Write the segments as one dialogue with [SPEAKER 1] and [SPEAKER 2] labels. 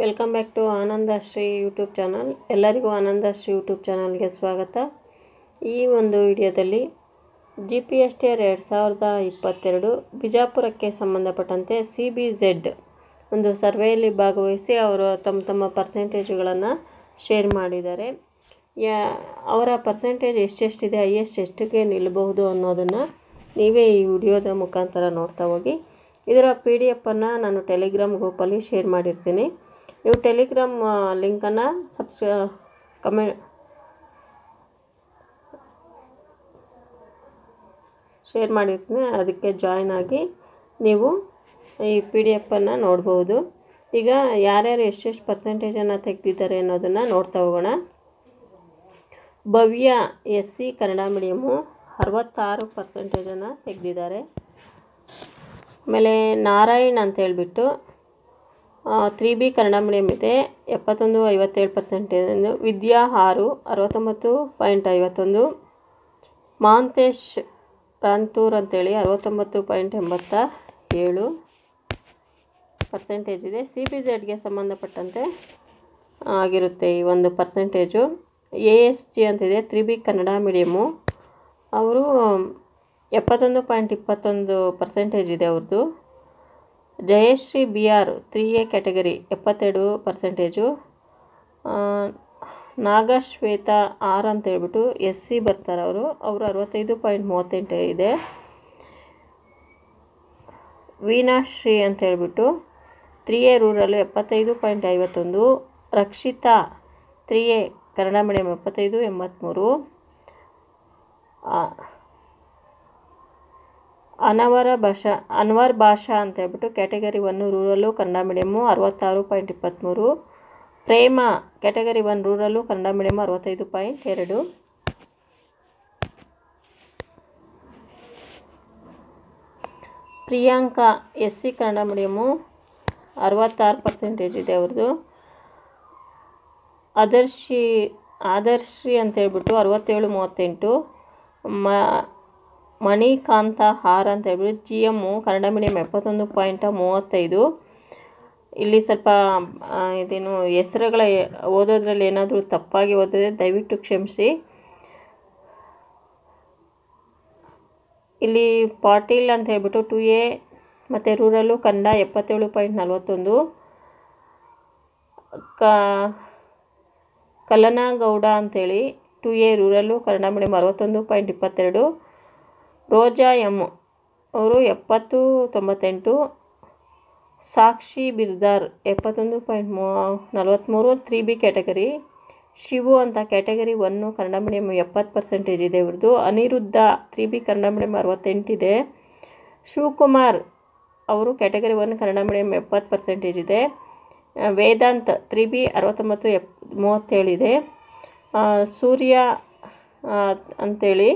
[SPEAKER 1] Welcome back to Anandashree YouTube channel ಎಲ್ಲರಿಗೂ Anandashree YouTube ಚಾನಲ್ಗೆ ಸ್ವಾಗತ. ಈ ಒಂದು ವಿಡಿಯೋದಲ್ಲಿ G P S T R ಎರಡು ಸಾವಿರದ ಇಪ್ಪತ್ತೆರಡು ಬಿಜಾಪುರಕ್ಕೆ ಸಂಬಂಧಪಟ್ಟಂತೆ ಸಿ ಬಿ ಝೆಡ್ ಒಂದು ಸರ್ವೆಯಲ್ಲಿ ಭಾಗವಹಿಸಿ ಅವರು ತಮ್ಮ ತಮ್ಮ ಪರ್ಸೆಂಟೇಜ್ಗಳನ್ನು ಶೇರ್ ಮಾಡಿದ್ದಾರೆ. ಯಾ, ಅವರ ಪರ್ಸೆಂಟೇಜ್ ಎಷ್ಟೆಷ್ಟಿದೆ ಹೈಯೆಸ್ಟ್ ಎಷ್ಟಿಗೆ ನಿಲ್ಲಬಹುದು ಅನ್ನೋದನ್ನು ನೀವೇ ಈ ವಿಡಿಯೋದ ಮುಖಾಂತರ ನೋಡ್ತಾ ಹೋಗಿ. ಇದರ ಪಿ ಡಿ ಎಫನ್ನು ನಾನು ಟೆಲಿಗ್ರಾಮ್ ಗ್ರೂಪಲ್ಲಿ ಶೇರ್ ಮಾಡಿರ್ತೀನಿ. ನೀವು ಟೆಲಿಗ್ರಾಮ್ ಲಿಂಕನ್ನು ಸಬ್ಸ್ಕ್ರ ಕಮೆ ಶೇರ್ ಮಾಡಿರ್ತೀನಿ. ಅದಕ್ಕೆ ಜಾಯ್ನ್ ಆಗಿ ನೀವು ಈ ಪಿ ಡಿ ಎಫನ್ನು ನೋಡ್ಬೋದು. ಈಗ ಯಾರ್ಯಾರು ಎಷ್ಟೆಷ್ಟು ಪರ್ಸೆಂಟೇಜನ್ನು ತೆಗೆದಿದ್ದಾರೆ ಅನ್ನೋದನ್ನು ನೋಡ್ತಾ ಹೋಗೋಣ. Bhavya S C Kannada medium ಅರವತ್ತಾರು ಪರ್ಸೆಂಟೇಜನ್ನು ತೆಗೆದಿದ್ದಾರೆ. ಆಮೇಲೆ ನಾರಾಯಣ್ ಅಂತ ಹೇಳ್ಬಿಟ್ಟು ತ್ರೀ ಬಿ ಕನ್ನಡ ಮೀಡಿಯಮ್ ಇದೆ. ಎಪ್ಪತ್ತೊಂದು, ಐವತ್ತೇಳು ಪರ್ಸೆಂಟೇಜ್ ವಿದ್ಯಾ ಆರು, ಅರವತ್ತೊಂಬತ್ತು ಪಾಯಿಂಟ್ ಐವತ್ತೊಂದು. ಮಾಂತೇಶ್ ರಾಂಟೂರ್ ಅಂತೇಳಿ ಅರವತ್ತೊಂಬತ್ತು ಪಾಯಿಂಟ್ ಎಂಬತ್ತ ಏಳು ಪರ್ಸೆಂಟೇಜ್ ಇದೆ ಸಿ ಪಿ ಝೆಡ್ಗೆ ಸಂಬಂಧಪಟ್ಟಂತೆ ಆಗಿರುತ್ತೆ ಈ ಒಂದು ಪರ್ಸೆಂಟೇಜು ಎ ಎಸ್ ಜಿ ಅಂತಿದೆ ತ್ರೀ ಬಿ ಕನ್ನಡ ಮೀಡಿಯಮು ಅವರು ಎಪ್ಪತ್ತೊಂದು ಪಾಯಿಂಟ್ ಇಪ್ಪತ್ತೊಂದು ಪರ್ಸೆಂಟೇಜ್ ಇದೆ ಅವ್ರದ್ದು Jayashree B R three A category ಎಪ್ಪತ್ತೆರಡು ಪರ್ಸೆಂಟೇಜು. ನಾಗಶ್ವೇತಾ ಆರ್ ಅಂತ ಹೇಳ್ಬಿಟ್ಟು ಎಸ್ ಸಿ ಬರ್ತಾರೆ ಅವರು. ಅವರು ಅರವತ್ತೈದು ಪಾಯಿಂಟ್ ಮೂವತ್ತೆಂಟು ಇದೆ. ವೀಣಾಶ್ರೀ ಅಂತ ಹೇಳ್ಬಿಟ್ಟು ತ್ರೀ ಎ ರೂರಲ್ಲು ಎಪ್ಪತ್ತೈದು ಪಾಯಿಂಟ್ ಐವತ್ತೊಂದು, Rakshita three A Kannada medium ಎಪ್ಪತ್ತೈದು ಎಂಬತ್ತ್ಮೂರು ಅನವರ ಭಾಷಾ ಅನ್ವರ್ ಭಾಷಾ ಅಂತ ಹೇಳ್ಬಿಟ್ಟು category one rural Kannada medium ಅರವತ್ತಾರು ಪಾಯಿಂಟ್ ಇಪ್ಪತ್ತ್ಮೂರು Prema category one rural Kannada medium ಅರವತ್ತೈದು ಪಾಯಿಂಟ್ ಎರಡು Priyanka S C Kannada medium ಅರವತ್ತಾರು ಪರ್ಸೆಂಟೇಜ್ ಇದೆ ಅವ್ರದ್ದು ಆದರ್ಶಿ ಆದರ್ಶಿ ಅಂತ ಹೇಳ್ಬಿಟ್ಟು ಅರವತ್ತೇಳು ಮೂವತ್ತೆಂಟು ಮ ಮಣಿಕಾಂತ ಹಾರ್ ಅಂತ ಹೇಳ್ಬಿಟ್ಟು ಜಿ ಎಮ್ಮು ಕನ್ನಡ ಮೀಡಿಯಮ್ ಎಪ್ಪತ್ತೊಂದು ಪಾಯಿಂಟ್ ಮೂವತ್ತೈದು. ಇಲ್ಲಿ ಸ್ವಲ್ಪ ಇದೇನು ಹೆಸರುಗಳ ಓದೋದ್ರಲ್ಲಿ ಏನಾದರೂ ತಪ್ಪಾಗಿ ಓದಿದ್ರೆ ದಯವಿಟ್ಟು ಕ್ಷಮಿಸಿ. ಇಲ್ಲಿ ಪಾಟೀಲ್ ಅಂತ ಹೇಳ್ಬಿಟ್ಟು ಟು ಎ, ಮತ್ತು ರೂರಲ್ಲು ಕನ್ನಡ ಎಪ್ಪತ್ತೇಳು ಪಾಯಿಂಟ್ ನಲ್ವತ್ತೊಂದು. ಕ, ಕಲ್ಲನಗೌಡ ಅಂಥೇಳಿ two A, rural Kannada medium ಅರವತ್ತೊಂದು ಪಾಯಿಂಟ್ ಇಪ್ಪತ್ತೆರಡು. ರೋಜಾ ಎಂ ಅವರು ಎಪ್ಪತ್ತು ತೊಂಬತ್ತೆಂಟು. ಸಾಕ್ಷಿ ಬಿರ್ದಾರ್ ಎಪ್ಪತ್ತೊಂದು ಪಾಯಿಂಟ್ ಮೂ ನಲ್ವತ್ತ್ಮೂರು ತ್ರೀ ಬಿ ಕ್ಯಾಟಗರಿ. ಶಿವು ಅಂತ ಕ್ಯಾಟಗರಿ ಒನ್ನು ಕನ್ನಡ ಮೀಡಿಯಮ್ ಎಪ್ಪತ್ತು ಪರ್ಸೆಂಟೇಜ್ ಇದೆ ಇವ್ರದ್ದು Aniruddha three B Kannada medium ಅರವತ್ತೆಂಟಿದೆ Shivakumar ಅವರು ಕ್ಯಾಟಗರಿ ಒನ್ ಕನ್ನಡ ಮೀಡಿಯಮ್ ಎಪ್ಪತ್ತು ಪರ್ಸೆಂಟೇಜ್ ಇದೆ. ವೇದಾಂತ್ ತ್ರೀ ಬಿ ಅರವತ್ತೊಂಬತ್ತು ಎಪ್ ಮೂವತ್ತೇಳಿದೆ ಸೂರ್ಯ ಅಂಥೇಳಿ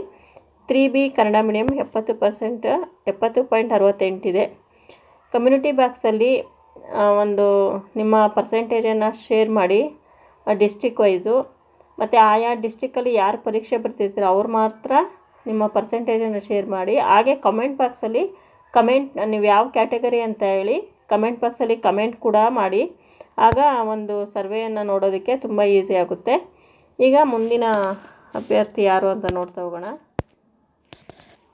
[SPEAKER 1] ತ್ರೀ ಬಿ ಕನ್ನಡ ಮೀಡಿಯಮ್ ಎಪ್ಪತ್ತು ಪರ್ಸೆಂಟ್, ಎಪ್ಪತ್ತು ಪಾಯಿಂಟ್ ಅರವತ್ತೆಂಟಿದೆ ಕಮ್ಯುನಿಟಿ ಬಾಕ್ಸಲ್ಲಿ ಒಂದು ನಿಮ್ಮ ಪರ್ಸೆಂಟೇಜನ್ನು ಶೇರ್ ಮಾಡಿ ಡಿಸ್ಟಿಕ್ ವೈಸು. ಮತ್ತು ಆಯಾ ಡಿಸ್ಟಿಕ್ಕಲ್ಲಿ ಯಾರು ಪರೀಕ್ಷೆ ಬರ್ತಿರ್ತೀರೋ ಅವ್ರು ಮಾತ್ರ ನಿಮ್ಮ ಪರ್ಸೆಂಟೇಜನ್ನು ಶೇರ್ ಮಾಡಿ. ಹಾಗೆ ಕಮೆಂಟ್ ಬಾಕ್ಸಲ್ಲಿ ಕಮೆಂಟ್, ನೀವು ಯಾವ ಕ್ಯಾಟಗರಿ ಅಂತ ಹೇಳಿ ಕಮೆಂಟ್ ಬಾಕ್ಸಲ್ಲಿ ಕಮೆಂಟ್ ಕೂಡ ಮಾಡಿ. ಆಗ ಒಂದು ಸರ್ವೆಯನ್ನು ನೋಡೋದಕ್ಕೆ ತುಂಬ ಈಸಿ ಆಗುತ್ತೆ. ಈಗ ಮುಂದಿನ ಅಭ್ಯರ್ಥಿ ಯಾರು ಅಂತ ನೋಡ್ತಾ ಹೋಗೋಣ.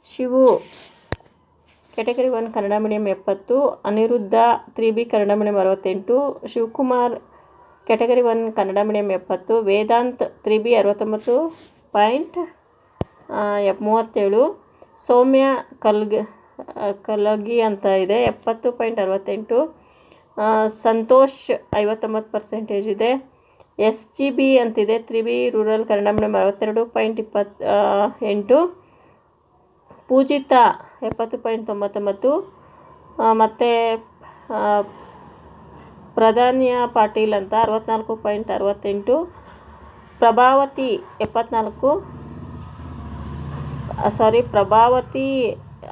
[SPEAKER 1] Shivu. Category one Kannada medium ಎಪ್ಪತ್ತು, Aniruddha three B Kannada medium ಅರವತ್ತೆಂಟು, Shivakumar category one Kannada medium ಎಪ್ಪತ್ತು, ವೇದಾಂತ್ ತ್ರೀ ಬಿ ಅರವತ್ತೊಂಬತ್ತು, ಪಾಯಿಂಟ್ ಎಪ್, ಮೂವತ್ತೇಳು, ಸೌಮ್ಯ ಕಲ್ಗ ಕಲಗಿ ಅಂತ ಇದೆ, ಎಪ್ಪತ್ತು ಪಾಯಿಂಟ್ ಅರವತ್ತೆಂಟು ಸಂತೋಷ್ ಐವತ್ತೊಂಬತ್ತು ಪರ್ಸೆಂಟೇಜ್ ಇದೆ ಎಸ್ ಜಿ ಬಿ ಅಂತಿದೆ three B rural Kannada medium ಅರವತ್ತೆರಡು ಪಾಯಿಂಟ್ ಇಪ್ಪತ್ತು ಎಂಟು ಪೂಜಿತಾ ಎಪ್ಪತ್ತು ಪಾಯಿಂಟ್ ತೊಂಬತ್ತೊಂಬತ್ತು ಮತ್ತು ಪ್ರಧಾನ್ಯ ಪಾಟೀಲ್ ಅಂತ ಅರವತ್ತ್ನಾಲ್ಕು ಪಾಯಿಂಟ್ ಅರವತ್ತೆಂಟು, ಪ್ರಭಾವತಿ ಎಪ್ಪತ್ನಾಲ್ಕು ಸಾರಿ ಪ್ರಭಾವತಿ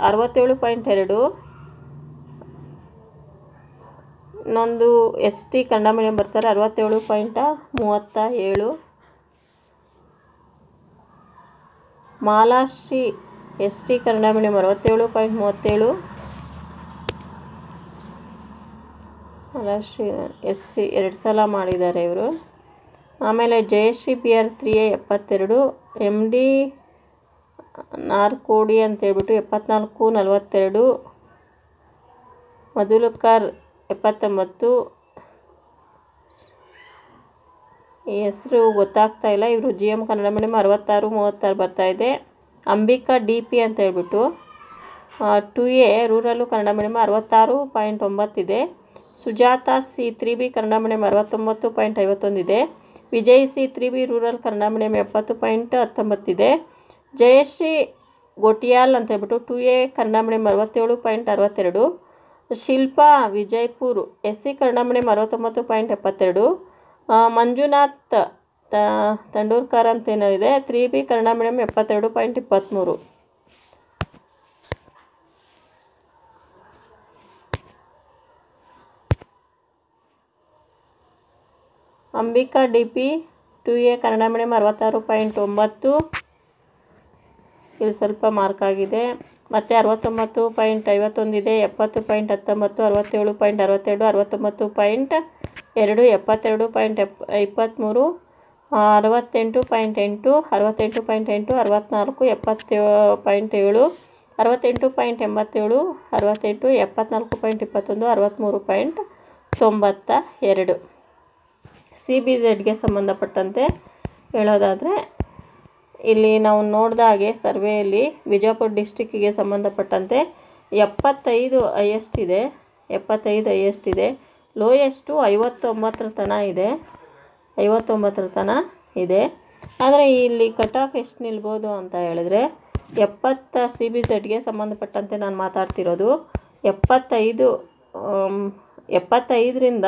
[SPEAKER 1] ಅರವತ್ತೇಳು ಪಾಯಿಂಟ್ ಎರಡು, ಇನ್ನೊಂದು ಎಸ್ ಟಿ ಕನ್ನಡ ಮೀಡಿಯಮ್ ಬರ್ತಾರೆ ಅರವತ್ತೇಳು ಪಾಯಿಂಟ ಮೂವತ್ತ ಏಳು, Malashree S T Kannada medium ಅರವತ್ತೇಳು ಪಾಯಿಂಟ್ ಮೂವತ್ತೇಳು. ರಾಷ್ಟ್ರೀಯ ಎಸ್ ಸಿ ಎರಡು ಸಲ ಮಾಡಿದ್ದಾರೆ ಇವರು. ಆಮೇಲೆ ಜಯಶ್ರೀ ಪಿ ಆರ್ ತ್ರೀ ಎಪ್ಪತ್ತೆರಡು ಎಂ ಡಿ ನಾರ್ಕೋಡಿ ಅಂತೇಳ್ಬಿಟ್ಟು ಎಪ್ಪತ್ನಾಲ್ಕು ನಲವತ್ತೆರಡು, ಮಧುಲಕರ್ ಎಪ್ಪತ್ತೊಂಬತ್ತು. ಈ ಹೆಸರು ಗೊತ್ತಾಗ್ತಾ ಇಲ್ಲ. ಇವರು ಜಿ ಎಂ ಕನ್ನಡ ಮೀಡಿಯಮ್ ಅರವತ್ತಾರು ಮೂವತ್ತಾರು ಬರ್ತಾ ಇದೆ. ಅಂಬಿಕಾ ಡಿ ಪಿ ಅಂತ ಹೇಳ್ಬಿಟ್ಟು two A rural Kannada medium ಅರವತ್ತಾರು point ಒಂಬತ್ತಿದೆ Sujatha C three B Kannada medium ಅರವತ್ತೊಂಬತ್ತು point ಐವತ್ತೊಂದಿದೆ Vijay C three B rural Kannada medium ಎಪ್ಪತ್ತು ಪಾಯಿಂಟ್ ಹತ್ತೊಂಬತ್ತಿದೆ ಜಯಶ್ರೀ ಗೋಟಿಯಾಲ್ ಅಂತ ಹೇಳ್ಬಿಟ್ಟು, ಟು ಎ ಕನ್ನಡ ಮೀಡಿಯಮ್ ಅರವತ್ತೇಳು ಪಾಯಿಂಟ್ ಅರವತ್ತೆರಡು. Shilpa Vijaypur S C Kannada medium ಅರವತ್ತೊಂಬತ್ತು point ಎಪ್ಪತ್ತೆರಡು. ಮಂಜುನಾಥ್ ತ ತಂಡೂರ್ಕರ್ ಅಂತೇನೋ ಇದೆ. ತ್ರೀ ಬಿ ಕನ್ನಡ ಮೀಡಿಯಮ್ ಎಪ್ಪತ್ತೆರಡು ಪಾಯಿಂಟ್ ಇಪ್ಪತ್ತ್ಮೂರು Ambika D P two A Kannada medium ಅರವತ್ತಾರು ಪಾಯಿಂಟ್ ಒಂಬತ್ತು. ಇದು ಸ್ವಲ್ಪ ಮಾರ್ಕ್ ಆಗಿದೆ. ಮತ್ತು ಅರವತ್ತೊಂಬತ್ತು ಪಾಯಿಂಟ್ ಐವತ್ತೊಂದಿದೆ ಎಪ್ಪತ್ತು ಪಾಯಿಂಟ್ ಹತ್ತೊಂಬತ್ತು, ಅರವತ್ತೇಳು ಪಾಯಿಂಟ್ ಅರವತ್ತೆರಡು, ಅರವತ್ತೊಂಬತ್ತು ಪಾಯಿಂಟ್ ಎರಡು, ಎಪ್ಪತ್ತೆರಡು ಪಾಯಿಂಟ್ ಎಪ್ ಇಪ್ಪತ್ತ್ಮೂರು ಅರವತ್ತೆಂಟು ಪಾಯಿಂಟ್ ಎಂಟು, ಅರವತ್ತೆಂಟು ಪಾಯಿಂಟ್ ಎಂಟು ಅರವತ್ತ್ನಾಲ್ಕು ಎಪ್ಪತ್ತೇ ಪಾಯಿಂಟ್ ಏಳು, ಅರವತ್ತೆಂಟು ಪಾಯಿಂಟ್ ಎಂಬತ್ತೇಳು, ಅರವತ್ತೆಂಟು ಎಪ್ಪತ್ತ್ನಾಲ್ಕು ಪಾಯಿಂಟ್ ಇಪ್ಪತ್ತೊಂದು ಅರವತ್ತ್ಮೂರು ಪಾಯಿಂಟ್ ತೊಂಬತ್ತ ಎರಡು ಸಿ ಬಿ ಝೆಡ್ಗೆ ಸಂಬಂಧಪಟ್ಟಂತೆ ಹೇಳೋದಾದರೆ, ಇಲ್ಲಿ ನಾವು ನೋಡಿದ ಹಾಗೆ ಸರ್ವೆಯಲ್ಲಿ ಬಿಜಾಪುರ ಡಿಸ್ಟಿಕ್ಕಿಗೆ ಸಂಬಂಧಪಟ್ಟಂತೆ ಎಪ್ಪತ್ತೈದು ಹೈಯೆಸ್ಟ್ ಇದೆ, ಎಪ್ಪತ್ತೈದು ಹೈಯೆಸ್ಟ್ ಇದೆ ಲೋಯೆಸ್ಟು ಐವತ್ತೊಂಬತ್ತರ ತನಕ ಇದೆ. ಐವತ್ತೊಂಬತ್ತರ ತನಕ ಇದೆ. ಆದರೆ ಇಲ್ಲಿ ಕಟ್ ಆಫ್ ಎಷ್ಟು ನಿಲ್ಬೋದು ಅಂತ ಹೇಳಿದ್ರೆ ಎಪ್ಪತ್ತ ಸಿ ಬಿ ಸೆಟ್ಗೆ ಸಂಬಂಧಪಟ್ಟಂತೆ ನಾನು ಮಾತಾಡ್ತಿರೋದು ಎಪ್ಪತ್ತೈದು ಎಪ್ಪತ್ತೈದರಿಂದ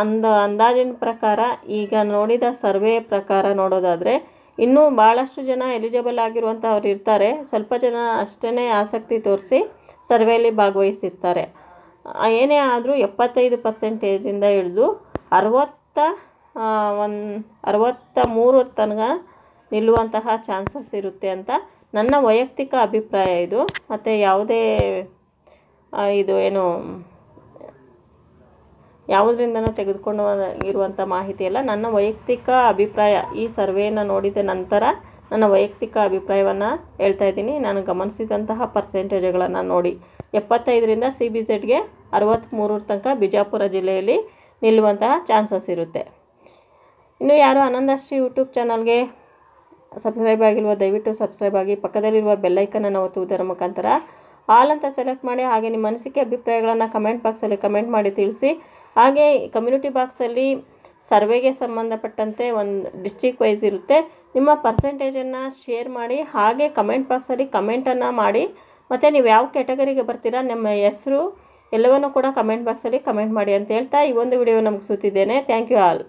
[SPEAKER 1] ಅಂದ, ಅಂದಾಜಿನ ಪ್ರಕಾರ ಈಗ ನೋಡಿದ ಸರ್ವೆ ಪ್ರಕಾರ ನೋಡೋದಾದರೆ ಇನ್ನೂ ಭಾಳಷ್ಟು ಜನ ಎಲಿಜಿಬಲ್ ಆಗಿರುವಂಥವ್ರು ಇರ್ತಾರೆ. ಸ್ವಲ್ಪ ಜನ ಅಷ್ಟೇ ಆಸಕ್ತಿ ತೋರಿಸಿ ಸರ್ವೆಯಲ್ಲಿ ಭಾಗವಹಿಸಿರ್ತಾರೆ. ಏನೇ ಆದರೂ ಎಪ್ಪತ್ತೈದು ಪರ್ಸೆಂಟೇಜಿಂದ ಹಿಡಿದು ಅರವತ್ತ ಒಂದು ಅರವತ್ತ ಮೂರರ ತನಕ ನಿಲ್ಲುವಂತಹ ಚಾನ್ಸಸ್ ಇರುತ್ತೆ ಅಂತ ನನ್ನ ವೈಯಕ್ತಿಕ ಅಭಿಪ್ರಾಯ ಇದು. ಮತ್ತು ಯಾವುದೇ ಇದು ಏನು, ಯಾವುದರಿಂದನೂ ತೆಗೆದುಕೊಂಡು ಇರುವಂಥ ಮಾಹಿತಿ ಅಲ್ಲ. ನನ್ನ ವೈಯಕ್ತಿಕ ಅಭಿಪ್ರಾಯ ಈ ಸರ್ವೇನ ನೋಡಿದ ನಂತರ ನನ್ನ ವೈಯಕ್ತಿಕ ಅಭಿಪ್ರಾಯವನ್ನು ಹೇಳ್ತಾ ಇದ್ದೀನಿ. ನಾನು ಗಮನಿಸಿದಂತಹ ಪರ್ಸೆಂಟೇಜ್ಗಳನ್ನು ನೋಡಿ. ಎಪ್ಪತ್ತೈದರಿಂದ ಸಿ ಬಿ ಝೆಡ್ಗೆ ಅರವತ್ತ್ಮೂರರ ತನಕ ಬಿಜಾಪುರ ಜಿಲ್ಲೆಯಲ್ಲಿ ನಿಲ್ಲುವಂತಹ ಚಾನ್ಸಸ್ ಇರುತ್ತೆ. ಇನ್ನು ಯಾರು ಆನಂದಶ್ರೀ ಯೂಟ್ಯೂಬ್ ಚಾನಲ್ಗೆ ಸಬ್ಸ್ಕ್ರೈಬ್ ಆಗಿಲ್ವೋ, ದಯವಿಟ್ಟು ಸಬ್ಸ್ಕ್ರೈಬ್ ಆಗಿ. ಪಕ್ಕದಲ್ಲಿರುವ ಬೆಲ್ಲೈಕನನ್ನು ಒತ್ತುವುದರ ಮುಖಾಂತರ ಆಲ್ ಅಂತ ಸೆಲೆಕ್ಟ್ ಮಾಡಿ, ಹಾಗೆ ನಿಮ್ಮ ಅನಿಸಿಕೆ, ಅಭಿಪ್ರಾಯಗಳನ್ನು ಕಮೆಂಟ್ ಬಾಕ್ಸಲ್ಲಿ ಕಮೆಂಟ್ ಮಾಡಿ ತಿಳಿಸಿ. ಹಾಗೆ ಕಮ್ಯುನಿಟಿ ಬಾಕ್ಸಲ್ಲಿ ಸರ್ವೆಗೆ ಸಂಬಂಧಪಟ್ಟಂತೆ ಒಂದು ಡಿಸ್ಟಿಕ್ ವೈಸ್ ಇರುತ್ತೆ. ನಿಮ್ಮ ಪರ್ಸೆಂಟೇಜನ್ನು ಶೇರ್ ಮಾಡಿ, ಹಾಗೆ ಕಮೆಂಟ್ ಬಾಕ್ಸಲ್ಲಿ ಕಮೆಂಟನ್ನು ಮಾಡಿ. ಮತ್ತು ನೀವು ಯಾವ ಕ್ಯಾಟಗರಿಗೆ ಬರ್ತೀರಾ, ನಿಮ್ಮ ಹೆಸರು ಎಲ್ಲವನ್ನೂ ಕೂಡ ಕಮೆಂಟ್ ಬಾಕ್ಸಲ್ಲಿ ಕಮೆಂಟ್ ಮಾಡಿ ಅಂತ ಹೇಳ್ತಾ ಈ ಒಂದು ವಿಡಿಯೋ ನಮಗೆ ಸೂತಿದ್ದೇನೆ ಥ್ಯಾಂಕ್ ಯು ಆಲ್